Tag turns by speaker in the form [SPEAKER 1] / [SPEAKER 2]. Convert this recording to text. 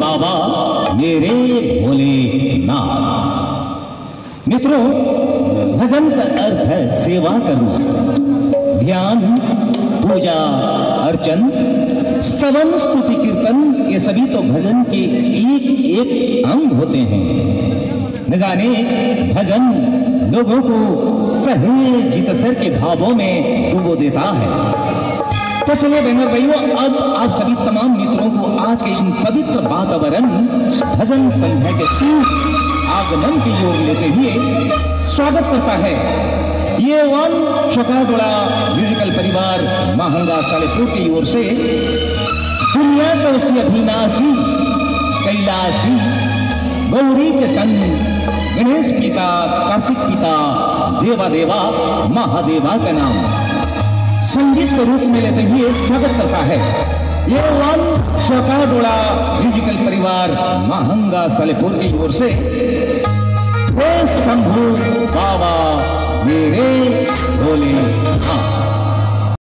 [SPEAKER 1] बाबा, मेरे भोलेनाथ। मित्रों, भजन का अर्थ है सेवा करना। ध्यान, पूजा, अर्चन, स्तवन, स्तुति, कीर्तन, ये सभी तो भजन के एक एक अंग होते हैं। न जाने भजन लोगों को सहेज सर के भावों में डुबो देता है। तो चलिए बहनों भाइयों, अब आप सभी तमाम मित्रों को आज के इस पवित्र वातावरण भजन संध्या के शुभ आगमन की ओर लेते हुए स्वागत करता है। ये वन शकादोड़ा म्यूजिकल परिवार महँगा सालेपुर की ओर से, दुनिया को से अभिनाशी, कैलाशी, गौरी के संग गणेश पिता, कार्तिक पिता देवा देवा महादेवा का नाम संगीत के रूप में लेते हुए स्वागत करता है। ये वन शोकाडोड़ा म्यूजिकल परिवार महँगा सलेपुर की ओर से। हे शंभु बाबा, मेरे भोले